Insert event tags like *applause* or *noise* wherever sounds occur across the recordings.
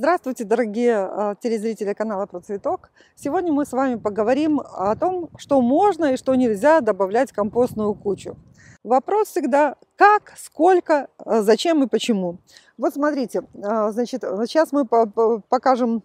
Здравствуйте, дорогие э, телезрители канала Про Цветок. Сегодня мы с вами поговорим о том, что можно и что нельзя добавлять в компостную кучу. Вопрос всегда, как, сколько, э, зачем и почему. Вот смотрите, э, значит, сейчас мы покажем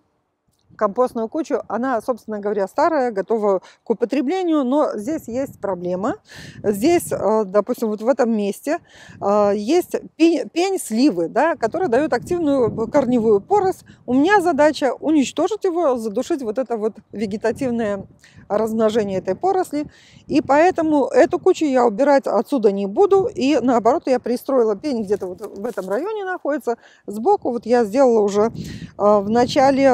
компостную кучу, она, собственно говоря, старая, готова к употреблению, но здесь есть проблема. Здесь, э, допустим, вот в этом месте э, есть пень, пень сливы, да, который дает активную корневую поросль. У меня задача уничтожить его, задушить вот это вот вегетативное размножение этой поросли. И поэтому эту кучу я убирать отсюда не буду. И наоборот, я пристроила пень где-то вот в этом районе находится. Сбоку вот я сделала уже в начале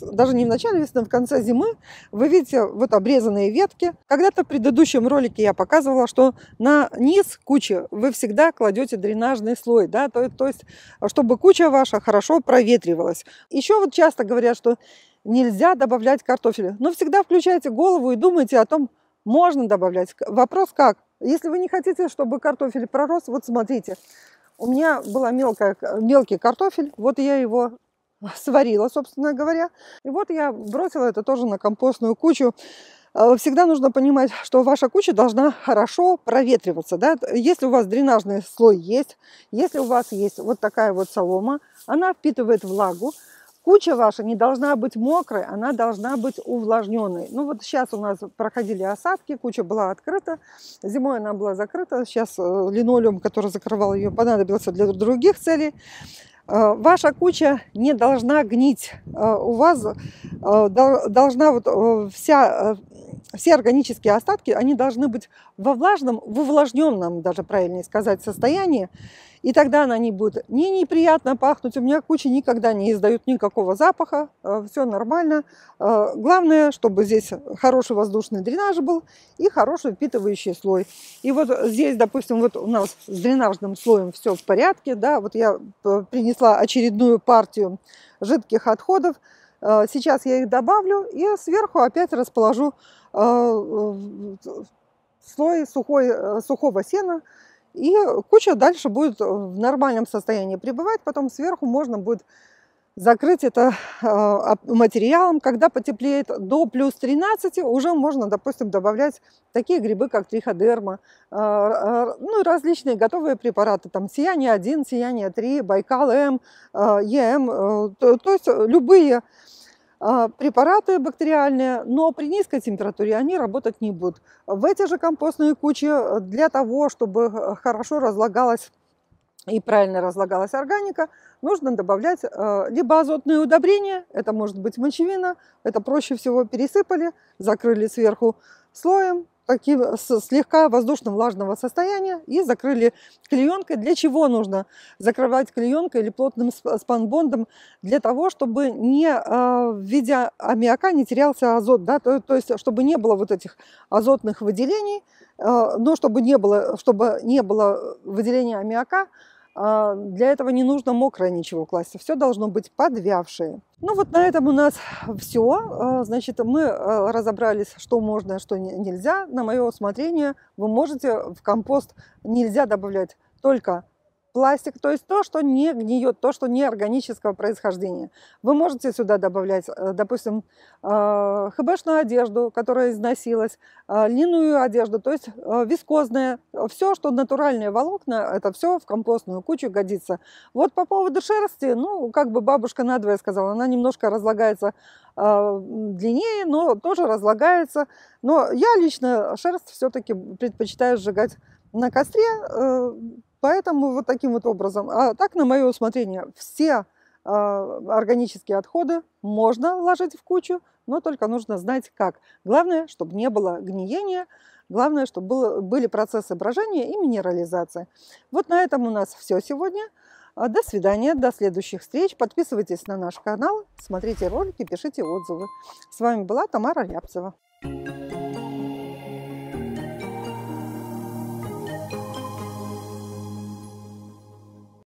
даже не в начале весны, в конце зимы, вы видите вот обрезанные ветки. Когда-то в предыдущем ролике я показывала, что на низ кучи вы всегда кладете дренажный слой, да, то, то есть, чтобы куча ваша хорошо проветривалась. Еще вот часто говорят, что нельзя добавлять картофеля, но всегда включайте голову и думайте о том, можно добавлять. Вопрос как? Если вы не хотите, чтобы картофель пророс, вот смотрите, у меня был мелкий картофель, вот я его *laughs* сварила, собственно говоря. И вот я бросила это тоже на компостную кучу. Э, всегда нужно понимать, что ваша куча должна хорошо проветриваться. Да? Если у вас дренажный слой есть, если у вас есть вот такая вот солома, она впитывает влагу, Куча ваша не должна быть мокрой, она должна быть увлажненной. Ну вот сейчас у нас проходили осадки, куча была открыта, зимой она была закрыта, сейчас э, линолеум, который закрывал ее, понадобился для других целей. Э, ваша куча не должна гнить. Э, у вас э, должна вот вся, все органические остатки, они должны быть во влажном, в увлажненном, даже правильнее сказать, состоянии. И тогда она не будет ни неприятно пахнуть. У меня куча никогда не издают никакого запаха. Э, Все нормально. Э, главное, чтобы здесь хороший воздушный дренаж был и хороший впитывающий слой. И вот здесь, допустим, вот у нас с дренажным слоем все в порядке. Да, вот я э, принесла очередную партию жидких отходов. Сейчас я их добавлю и сверху опять расположу слой сухой, сухого сена, и куча дальше будет в нормальном состоянии пребывать. Потом сверху можно будет закрыть это а, материалом. Когда потеплеет до плюс 13, уже можно, допустим, добавлять такие грибы, как триходерма, а, а, ну и различные готовые препараты, там сияние 1, сияние 3, Байкал М, ЕМ, э, то, есть любые препараты бактериальные, но при низкой температуре они работать не будут. В эти же компостные кучи э, для того, чтобы э, хорошо разлагалась и правильно разлагалась органика, нужно добавлять э, либо азотные удобрения, это может быть мочевина, это проще всего пересыпали, закрыли сверху слоем, таким слегка воздушно-влажного состояния и закрыли клеенкой. Для чего нужно закрывать клеенкой или плотным спанбондом? Для того, чтобы не в виде аммиака не терялся азот, да, то, то есть чтобы не было вот этих азотных выделений, а, но чтобы не было, чтобы не было выделения аммиака, для этого не нужно мокрое ничего класть, все должно быть подвявшее. Ну вот на этом у нас все. А, значит, мы а, разобрались, что можно, что нельзя. На мое усмотрение вы можете в компост нельзя добавлять только пластик, то есть то, что не гниет, то, что не органического происхождения. Вы можете сюда добавлять, э, допустим, э, хбшную одежду, которая износилась, э, льняную одежду, то есть вискозное, все, что натуральные волокна, это все в компостную кучу годится. Вот по поводу шерсти, ну, как бы бабушка надвое сказала, она немножко разлагается длиннее, но тоже разлагается. Но я лично шерсть все-таки предпочитаю сжигать на костре, Поэтому вот таким вот образом. А так, на мое усмотрение, все э, органические отходы можно ложить в кучу, но только нужно знать как. Главное, чтобы не было гниения, главное, чтобы было, были процессы брожения и минерализации. Вот на этом у нас все сегодня. А, до свидания, до следующих встреч. Подписывайтесь на наш канал, смотрите ролики, пишите отзывы. С вами была Тамара Ляпцева. thank you